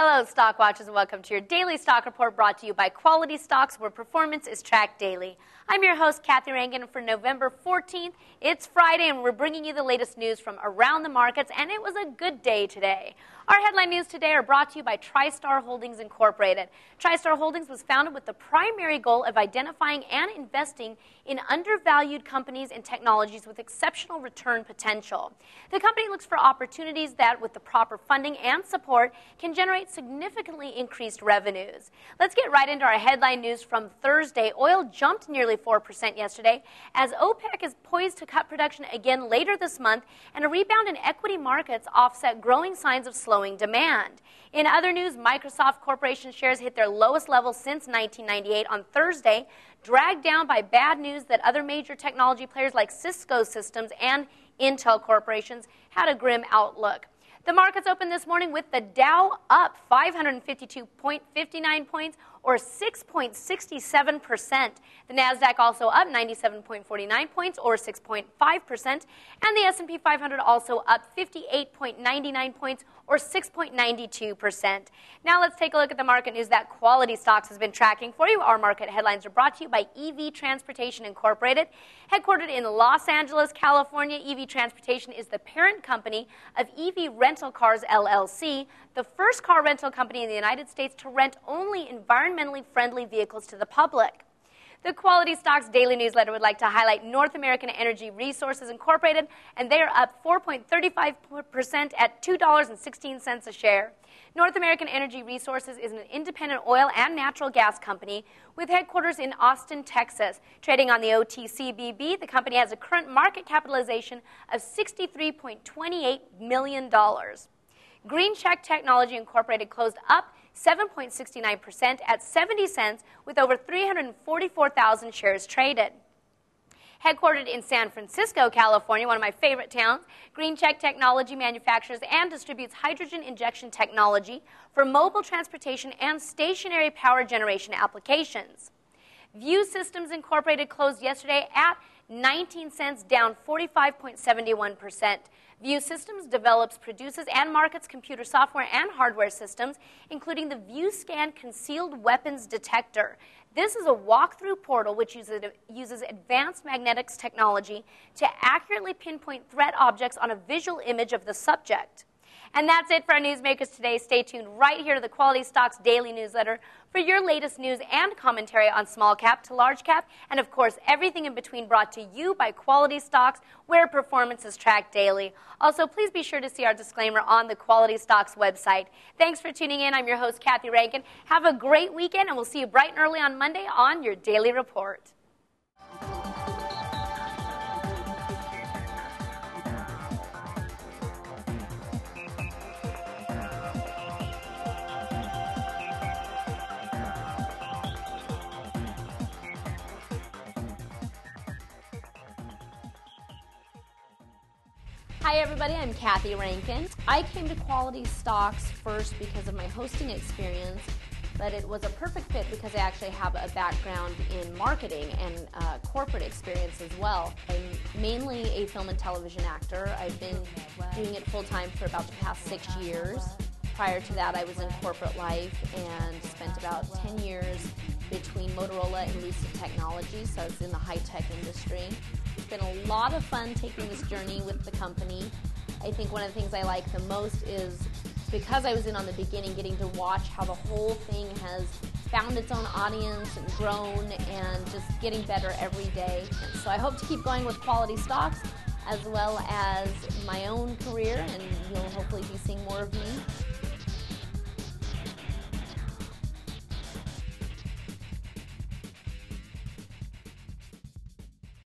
Hello, Stock Watchers, and welcome to your daily stock report brought to you by Quality Stocks, where performance is tracked daily. I'm your host, Cathy Rankin, for November 14th. It's Friday, and we're bringing you the latest news from around the markets, and it was a good day today. Our headline news today are brought to you by TriStar Holdings Incorporated. TriStar Holdings was founded with the primary goal of identifying and investing in undervalued companies and technologies with exceptional return potential. The company looks for opportunities that, with the proper funding and support, can generate significantly increased revenues. Let's get right into our headline news from Thursday. Oil jumped nearly 4% yesterday as OPEC is poised to cut production again later this month, and a rebound in equity markets offset growing signs of slowing demand. In other news, Microsoft Corporation shares hit their lowest level since 1998 on Thursday, dragged down by bad news that other major technology players like Cisco Systems and Intel corporations had a grim outlook. The markets opened this morning with the Dow up 552.59 points or 6.67%. The Nasdaq also up 97.49 points or 6.5%, and the S&P 500 also up 58.99 points or 6.92%. Now let's take a look at the market news that Quality Stocks has been tracking for you. Our market headlines are brought to you by EV Transportation Incorporated. Headquartered in Los Angeles, California, EV Transportation is the parent company of EV Rental Cars LLC, the first car rental company in the United States to rent only environmentally friendly vehicles to the public. The Quality Stocks Daily Newsletter would like to highlight North American Energy Resources Incorporated, and they are up 4.35% at $2.16 a share. North American Energy Resources is an independent oil and natural gas company with headquarters in Austin, Texas. Trading on the OTCBB, the company has a current market capitalization of $63.28 million. GreenChek Technology Incorporated closed up 7.69% at 70 cents with over 344,000 shares traded. Headquartered in San Francisco, California, one of my favorite towns, GreenChek Technology manufactures and distributes hydrogen injection technology for mobile transportation and stationary power generation applications. View Systems Incorporated closed yesterday at 19 cents, down 45.71%. View Systems develops, produces, and markets computer software and hardware systems, including the ViewScan concealed weapons detector. This is a walkthrough portal which uses, uses advanced magnetics technology to accurately pinpoint threat objects on a visual image of the subject. And that's it for our newsmakers today. Stay tuned right here to the Quality Stocks Daily Newsletter for your latest news and commentary on small cap to large cap, and of course, everything in between brought to you by Quality Stocks, where performance is tracked daily. Also, please be sure to see our disclaimer on the Quality Stocks website. Thanks for tuning in. I'm your host, Cathy Rankin. Have a great weekend, and we'll see you bright and early on Monday on your Daily Report. Hi, everybody. I'm Cathy Rankin. I came to Quality Stocks first because of my hosting experience, but it was a perfect fit because I actually have a background in marketing and uh, corporate experience as well. I'm mainly a film and television actor. I've been doing it full time for about the past six years. Prior to that, I was in corporate life and spent about 10 years between Motorola and Lucent Technologies, so I was in the high tech industry. Been a lot of fun taking this journey with the company. I think one of the things I like the most is because I was in on the beginning, getting to watch how the whole thing has found its own audience and grown and just getting better every day. So I hope to keep going with quality stocks as well as my own career, and you'll hopefully be seeing more of me